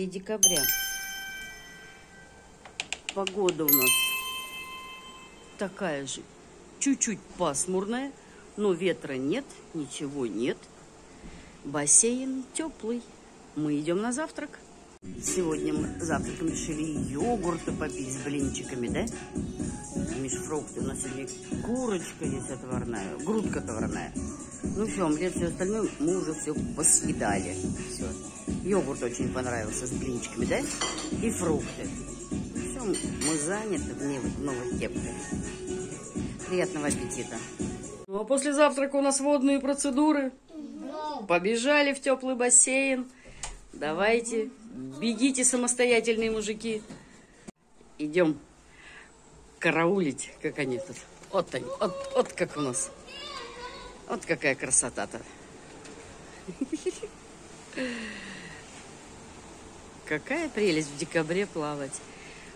3 декабря. Погода у нас такая же, чуть-чуть пасмурная, но ветра нет, ничего нет. Бассейн теплый. Мы идем на завтрак. Сегодня мы завтраком решили йогурты попить с блинчиками, да? Мишфрукты у нас сегодня курочка есть отварная, грудка отварная. Ну все, омлет, все остальное мы уже все посъедали. Все. Йогурт очень понравился с блинчиками, да? И фрукты. Все, мы заняты в новых кепках. Приятного аппетита. Ну а после завтрака у нас водные процедуры. Побежали в теплый бассейн. Давайте, бегите самостоятельные мужики. Идем караулить, как они тут. Вот они, вот, вот как у нас. Вот какая красота-то. Какая прелесть в декабре плавать.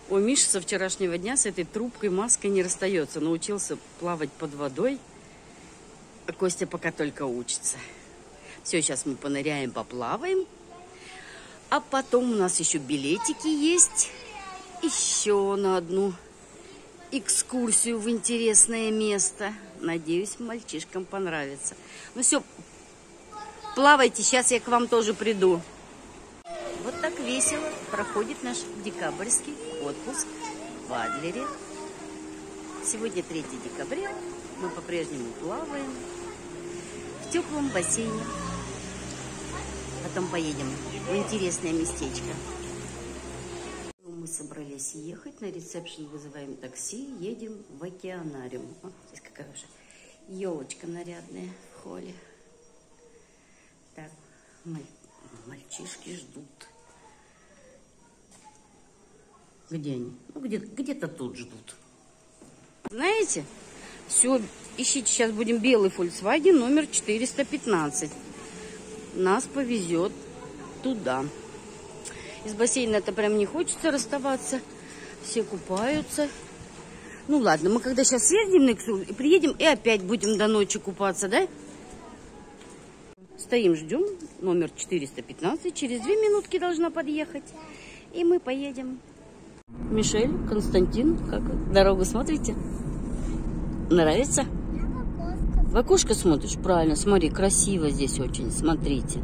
У Миша со вчерашнего дня с этой трубкой, маской не расстается. Научился плавать под водой. А Костя пока только учится. Все, сейчас мы поныряем, поплаваем. А потом у нас еще билетики есть. Еще на одну экскурсию в интересное место. Надеюсь, мальчишкам понравится. Ну все, плавайте, сейчас я к вам тоже приду. Вот так весело проходит наш декабрьский отпуск в Адлере. Сегодня 3 декабря. Мы по-прежнему плаваем в теплом бассейне. Потом поедем в интересное местечко. Мы собрались ехать, на ресепшн вызываем такси, едем в океанариум. О, здесь какая уже елочка нарядная в холле. Так, мальчишки ждут. Где они? Ну, где-то где тут ждут. Знаете, все, ищите, сейчас будем белый Volkswagen номер 415. Нас повезет туда. Из бассейна это прям не хочется расставаться. Все купаются. Ну ладно, мы когда сейчас съездим на экскурсию, приедем и опять будем до ночи купаться, да? Стоим, ждем. Номер 415. Через две минутки должна подъехать. И мы поедем. Мишель, Константин, как дорогу смотрите? Нравится? В окошко смотришь? Правильно, смотри, красиво здесь очень, смотрите.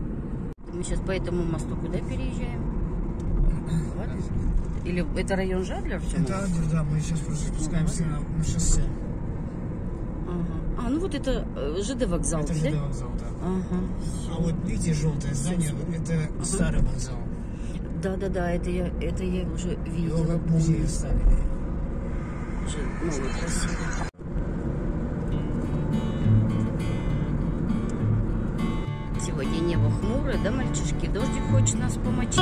Мы сейчас по этому мосту куда переезжаем? Или это район Жадлер? Это Адлер, да, мы сейчас просто спускаемся на, на шоссе. Ага. А, ну вот это э, ЖД вокзал, Это да? ЖД вокзал, да. Ага. А вот видите желтое здание, это Ага. старый вокзал. Да-да-да, это я, это я уже Его видела. как музей оставили. Очень новый, красивый. Да, мальчишки? Дождик хочет нас помочить.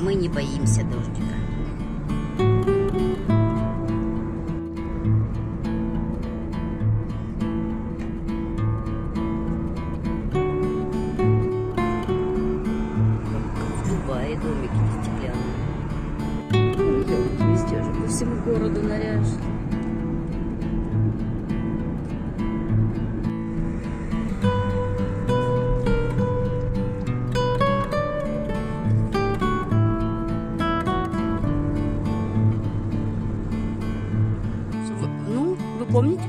Мы не боимся дождика. Помните?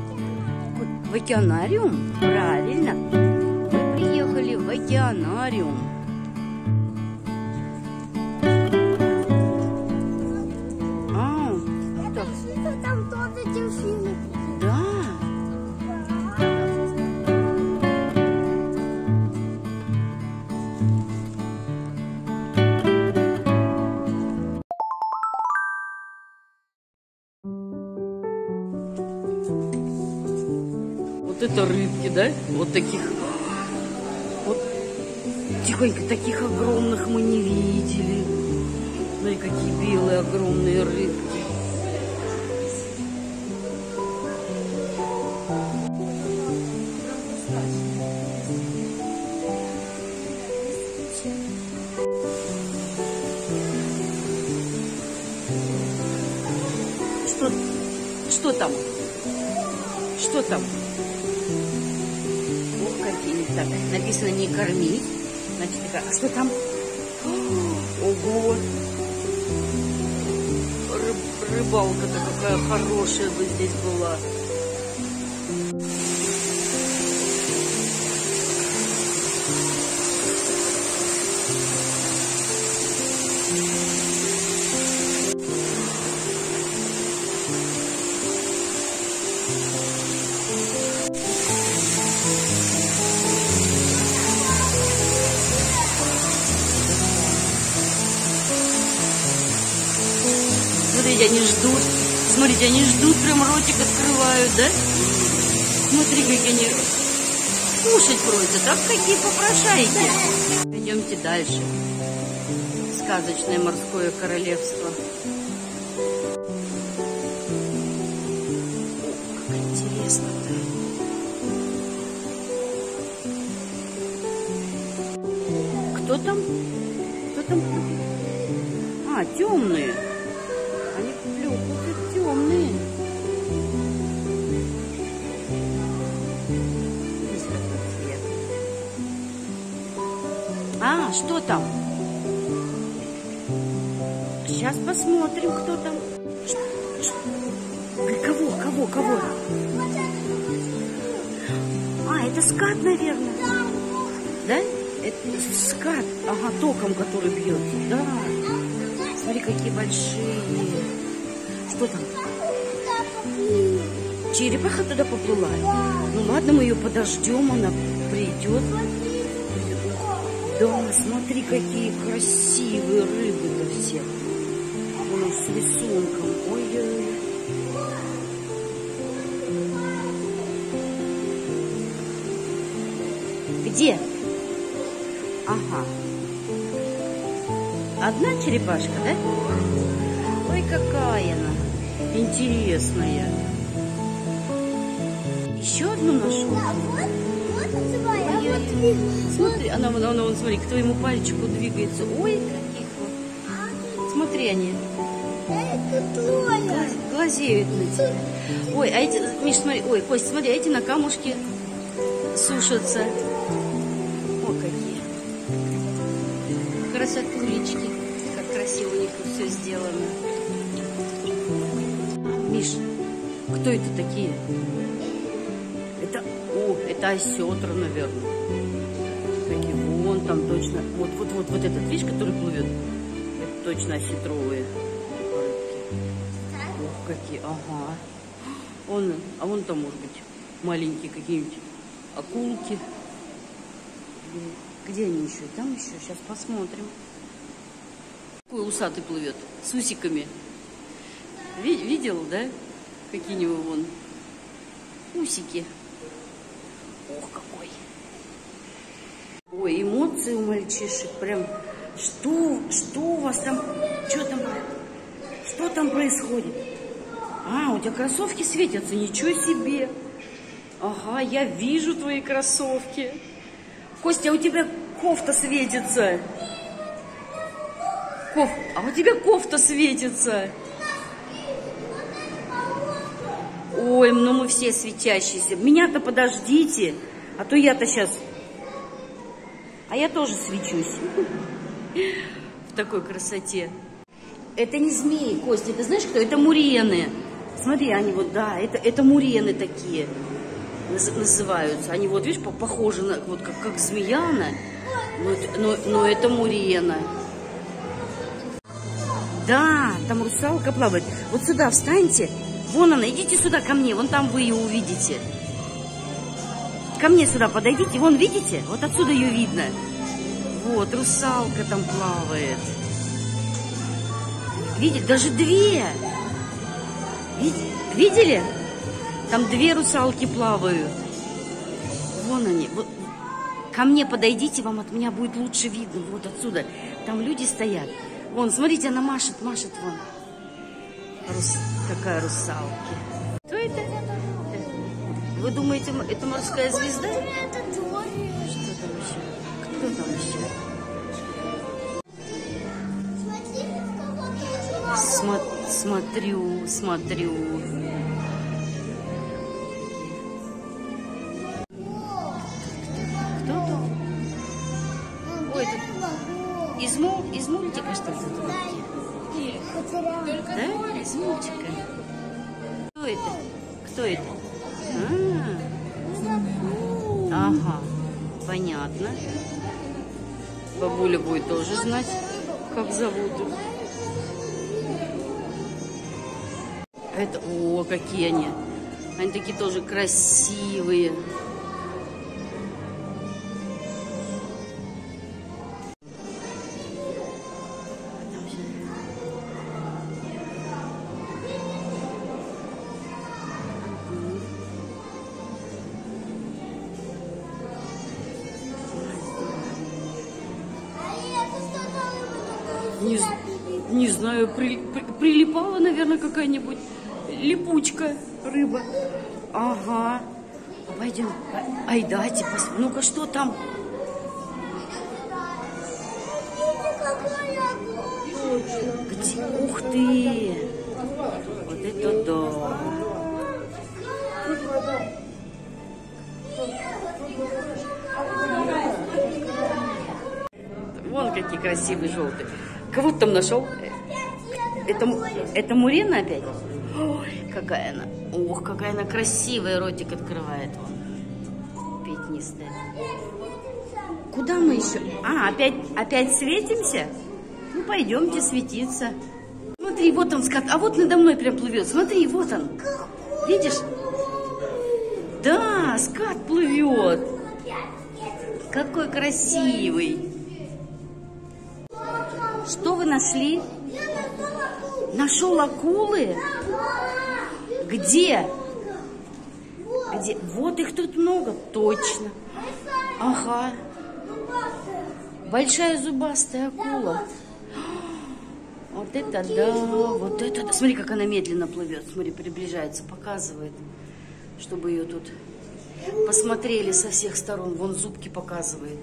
В океанариум? Правильно. Мы приехали в океанариум. Таких. Вот тихонько таких огромных мы не видели. Смотри, какие белые огромные рыбки. Что, что там? Что там? Так. Написано не кормить. Значит, такая, а что там? Ого! Рыб- рыбалка-то какая хорошая бы здесь была. Смотрите, они ждут, прям ротик открывают, да? Смотри, как они кушать просят. А какие попрошайки. Идемте дальше. Сказочное морское королевство. Как интересно-то. Кто там? Кто там? А, темные. Что там? Сейчас посмотрим, кто там. Кого, кого, кого? А, это скат, наверное. Да? Это скат. Ага, током, который бьет. Да. Смотри, какие большие. Что там? Черепаха туда поплыла. Ну ладно, мы ее подождем, она придет. Да, смотри, какие красивые рыбы-то все. Вон с рисунком. Ой-ой-ой. Где? Ага. Одна черепашка, да? Ой, какая она интересная. Еще одну нашел. Смотри, она, она, она, вон, смотри, к твоему пальчику двигается. Ой, каких вот. Смотри, они глаз- глазеют. Ой, а эти, Миш, смотри, ой, Кость, смотри, а эти на камушке сушатся. О, какие. Красотулечки. Как красиво у них все сделано. Миш, кто это такие? Это, о, это осетра, наверное. Там точно. Вот, вот, вот, вот этот, видишь, который плывет? Это точно осетровые. Ух, какие, ага. Он, а вон там, может быть, маленькие какие-нибудь акулки. Где- они еще? Там еще. Сейчас посмотрим. Какой усатый плывет? С усиками. Ви- видел, да? Какие у него вон усики. Ох, какой. Ой, эмоции у мальчишек прям. Что, что у вас там, что там, что там происходит? А, у тебя кроссовки светятся, ничего себе. Ага, я вижу твои кроссовки. Костя, а у тебя кофта светится. Коф... А у тебя кофта светится. Ой, ну мы все светящиеся. Меня-то подождите, а то я-то сейчас... А я тоже свечусь. В такой красоте. Это не змеи, Костя, это знаешь кто? Это мурены. Смотри, они вот, да, это, это мурены такие наз- называются. Они вот, видишь, по- похожи на, вот как, как змея она, но, но, но это мурена. Да, там русалка плавает. Вот сюда встаньте. Вон она, идите сюда ко мне, вон там вы ее увидите. Ко мне сюда подойдите, вон видите? Вот отсюда ее видно. Вот, русалка там плавает. Видите, даже две. Вид- Видели? Там две русалки плавают. Вон они. Вот. Ко мне подойдите, вам от меня будет лучше видно. Вот отсюда. Там люди стоят. Вон, смотрите, она машет, машет вон. Рус- Какая русалки. Кто это? Вы думаете, это морская звезда? Это Дори. Что там вообще? Кто там еще? Смо смотрю, смотрю. Кто там? Ой, это из, му из мультика что ли? Нет, да? Из мультика. Кто это? Кто это? Понятно. Бабуля будет тоже знать, как зовут. Это, о, какие они. Они такие тоже красивые. Не, не знаю, при- при- прилипала, наверное, какая-нибудь липучка, рыба. Ага. Пойдем. Ай, дайте, пос- ну-ка, что там? Где? Ух ты! Вот это да! Вон какие красивые желтые. Кого ты там нашел? Это, это Мурена опять? Ой, какая она. Ох, какая она красивая, ротик открывает вон. Пятнистая. Куда мы еще? А, опять, опять светимся? Ну, пойдемте светиться. Смотри, вот он скат. А вот надо мной прям плывет. Смотри, вот он. Видишь? Да, скат плывет. Какой красивый. Нашли? Нашел акулы? Где? Где? Вот их тут много, точно. Ага. Большая зубастая акула. Вот это да, вот это да. Смотри, как она медленно плывет. Смотри, приближается, показывает, чтобы ее тут посмотрели со всех сторон. Вон зубки показывает.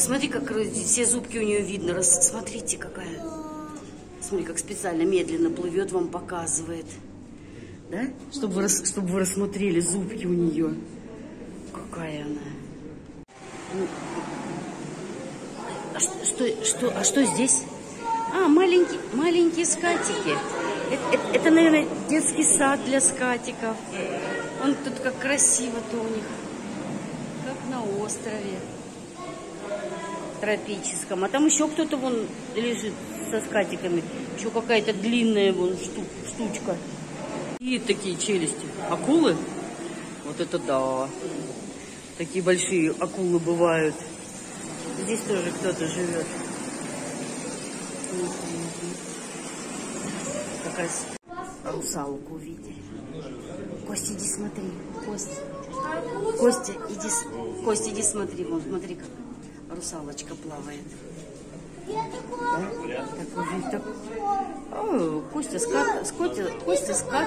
Смотри, как все зубки у нее видно. Смотрите, какая. Смотри, как специально медленно плывет, вам показывает. Да? Чтобы вы, чтобы вы рассмотрели зубки у нее. Какая она. Ну, А что, что, что- а что здесь? А, маленькие, маленькие скатики. Это, это- это, наверное, детский сад для скатиков. Он тут как красиво-то у них. Острове тропическом. А там еще кто-то вон лежит со скатиками. Еще какая-то длинная вон шту- штучка. И такие челюсти. Акулы? Вот это да. Такие большие акулы бывают. Здесь тоже кто-то живет. Какая русалку увидели. Костя, иди смотри. Костя. Костя, иди, Костя, иди смотри. Вон, смотри, как русалочка плавает. Да? Такой так- О, Костя, скат, Костя, Костя, скат.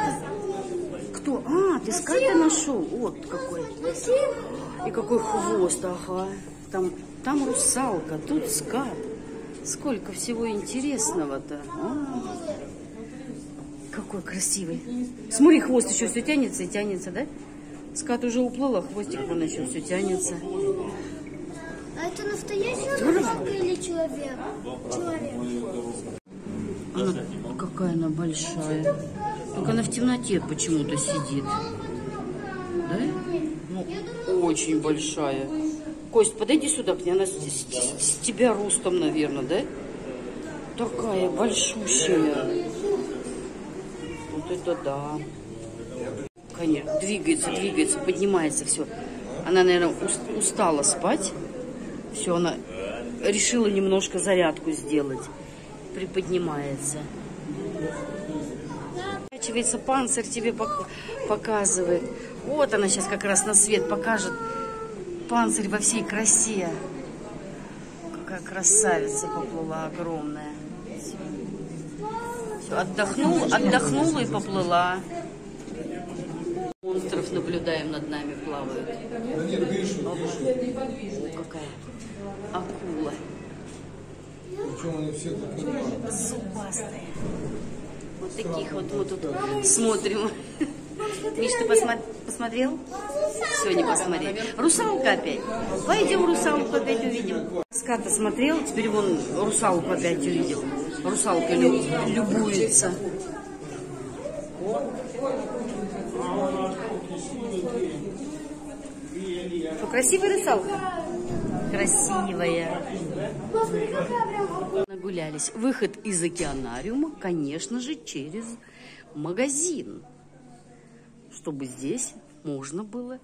Кто? А, ты ската нашел? Вот какой. И какой хвост, ага. Там, там русалка, тут скат. Сколько всего интересного-то. А. Какой красивый. Смотри, хвост еще все тянется и тянется, да? Скат уже уплыл, а хвостик вон еще все тянется. А это настоящая русалка или человек? Человек. Она, какая она большая. Только она в темноте почему-то сидит. Да? Ну, очень большая. Кость, подойди сюда к ней. Она с, с- с тебя ростом, наверное, да? Такая большущая. Вот это да. Конечно, двигается, двигается, поднимается все. Она, наверное, ус- устала спать. Все, она решила немножко зарядку сделать. Приподнимается. Поворачивается панцирь тебе пок- показывает. Вот она сейчас как раз на свет покажет панцирь во всей красе. Какая красавица поплыла огромная. Все, отдохнула, отдохнула и поплыла. Монстров наблюдаем над нами плавают. Опа. О, какая акула. Причем они все друга. Зубастая. Вот таких вот мы тут смотрим. Миш, ты посма- посмотрел? Все, не посмотрел. Русалка опять. Пойдем русалку опять увидим. Ската смотрел, теперь вон русалку опять увидел. Русалка лю- любуется. Что, красивая русалка? Красивая. Нагулялись. Выход из океанариума, конечно же, через магазин. Чтобы здесь можно было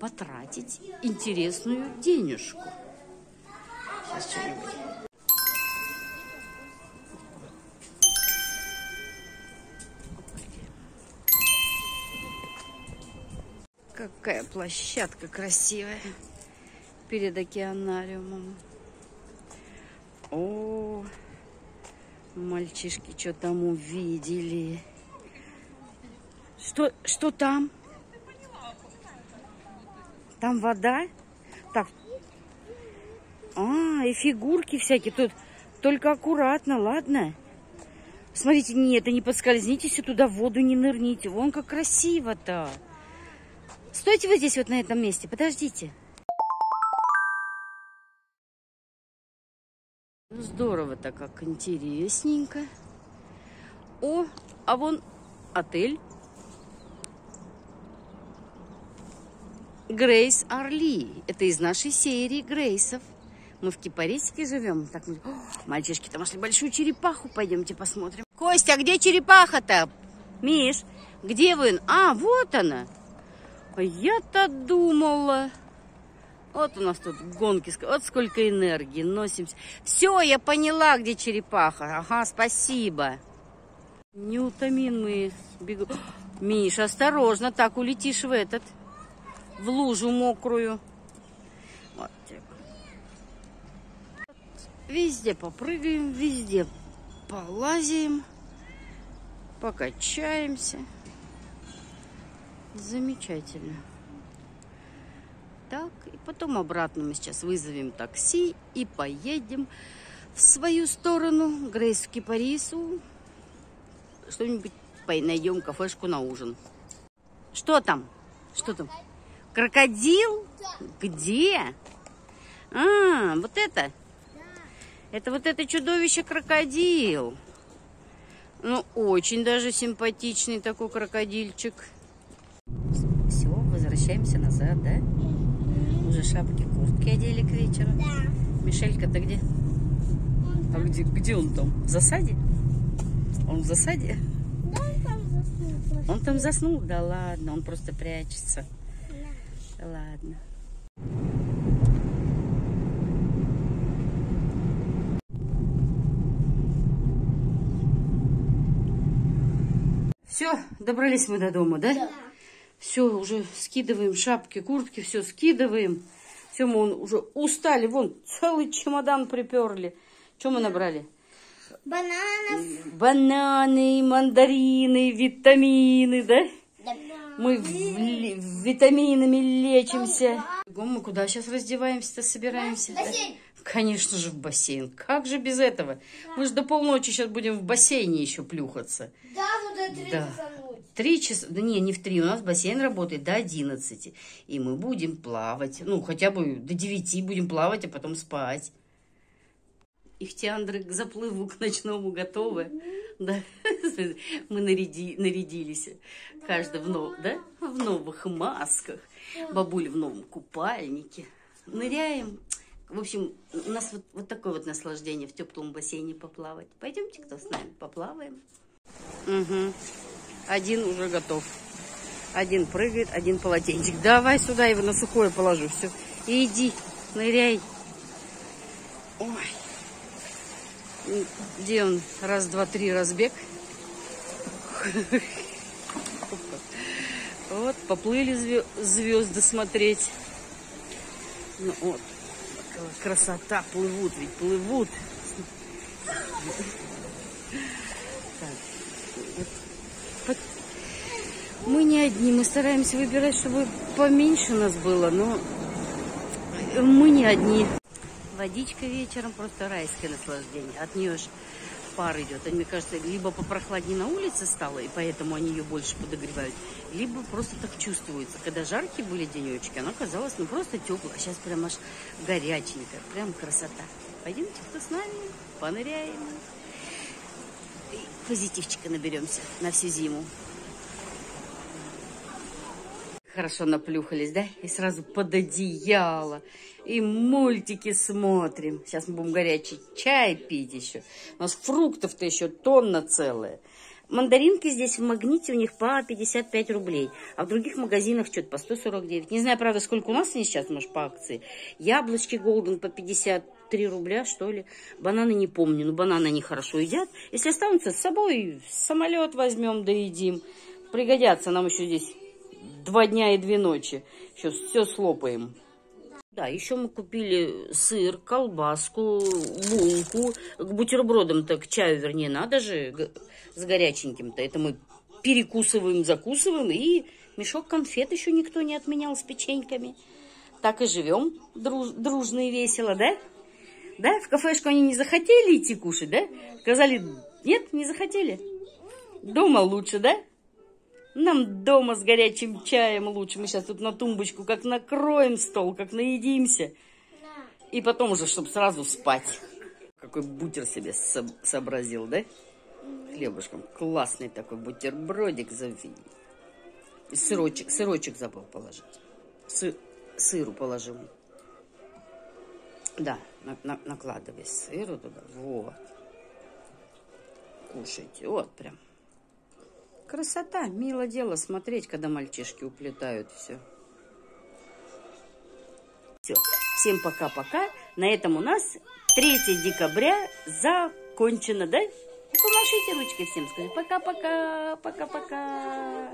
потратить интересную денежку. Сейчас что-нибудь. Какая площадка красивая перед океанариумом. О, мальчишки что там увидели. Что, что там? Там вода? Так. А, и фигурки всякие. Тут только аккуратно, ладно? Смотрите, нет, не подскользнитесь и туда в воду не нырните. Вон как красиво-то. Стойте вы здесь вот на этом месте, подождите. Ну, Здорово-то, как интересненько. О, а вон отель. Грейс Орли. Это из нашей серии Грейсов. Мы в Кипарисике живем. Так, мы... О, мальчишки там нашли большую черепаху. Пойдемте посмотрим. Костя, а где черепаха-то? Миш, где вы? А, вот она. Я-то думала. Вот у нас тут гонки. Вот сколько энергии. Носимся. Все, я поняла, где черепаха. Ага, спасибо. Неутомимые бегут. Миша, осторожно, так улетишь в этот, в лужу мокрую. Вот. Везде попрыгаем, везде полазим, покачаемся. Замечательно. Так, и потом обратно мы сейчас вызовем такси и поедем в свою сторону, Грейс Кипарису. Что-нибудь найдем кафешку на ужин. Что там? Что там? Крокодил? Где? А, вот это? Это вот это чудовище крокодил. Ну, очень даже симпатичный такой крокодильчик. Возвращаемся назад, да? Уже шапки, куртки одели к вечеру. Да. Мишелька-то где? А где, где он там? В засаде? Он в засаде? Да, он там заснул. Он там заснул? Да ладно, он просто прячется. Да ладно. Все, добрались мы до дома, да? Да. Все, уже скидываем шапки, куртки, все скидываем. Все, мы уже устали. Вон, целый чемодан приперли. Что мы набрали? Бананов. Бананы, мандарины, витамины, да? Да. Мы в- витаминами лечимся. Бегом мы куда сейчас раздеваемся-то, собираемся? да? Бассейн. Конечно же в бассейн. Как же без этого? Мы же до полночи сейчас будем в бассейне еще плюхаться. Да, вот это Да. Три часа, да не, не в три, у нас бассейн работает до 11. И мы будем плавать, ну, хотя бы до 9 будем плавать, а потом спать. Ихтиандры к заплыву, к ночному готовы. Да, мы наряди, нарядились. Каждый в, нов, да? в новых масках. Бабуль в новом купальнике. Ныряем. В общем, у нас вот, вот такое вот наслаждение в теплом бассейне поплавать. Пойдемте, кто с нами, поплаваем. Угу. Один уже готов. Один прыгает, один полотенчик. Давай сюда, его на сухое положу. Все. Иди, ныряй. Ой. Где он? Раз, два, три, разбег. Вот, поплыли зве- звезды смотреть. Ну вот, красота, плывут ведь, плывут. Так, вот по- Мы не одни, мы стараемся выбирать, чтобы поменьше нас было, но мы не одни. Водичка вечером просто райское наслаждение. От нее же пар идет. Мне кажется, либо попрохладнее на улице стало, и поэтому они ее больше подогревают, либо просто так чувствуется. Когда жаркие были денечки, она казалась ну просто теплой, а сейчас прям аж горяченькая. Прям красота. Пойдемте кто с нами, поныряем. И позитивчика наберемся на всю зиму. Хорошо наплюхались, да? И сразу под одеяло. И мультики смотрим. Сейчас мы будем горячий чай пить еще. У нас фруктов-то еще тонна целая. Мандаринки здесь в магните у них по 55 рублей, а в других магазинах что-то по 149. Не знаю, правда, сколько у нас они сейчас, может, по акции. Яблочки Голден по 53 рубля, что ли. Бананы не помню, но бананы они хорошо едят. Если останутся с собой, самолет возьмем, да едим. Пригодятся нам еще здесь два дня и две ночи. Еще все слопаем. Да, еще мы купили сыр, колбаску, булку. К бутербродам-то, к чаю, вернее, надо же с горяченьким-то. Это мы перекусываем, закусываем. И мешок конфет еще никто не отменял с печеньками. Так и живем друж, дружно и весело, да? Да, в кафешку они не захотели идти кушать, да? Сказали, нет, не захотели. Дома лучше, да? Нам дома с горячим чаем лучше. Мы сейчас тут на тумбочку как накроем стол, как наедимся. И потом уже, чтобы сразу спать. Какой бутер себе со сообразил, да? Хлебушком. Классный такой бутербродик. И сырочек, сырочек забыл положить. Сы сыру положил. Да, на на накладывай сыру туда. Вот. Кушайте. Вот прям. Красота, мило дело смотреть, когда мальчишки уплетают все. Все, всем пока-пока. На этом у нас 3 декабря закончено, да? Помашите ручкой всем, скажи пока-пока, пока-пока.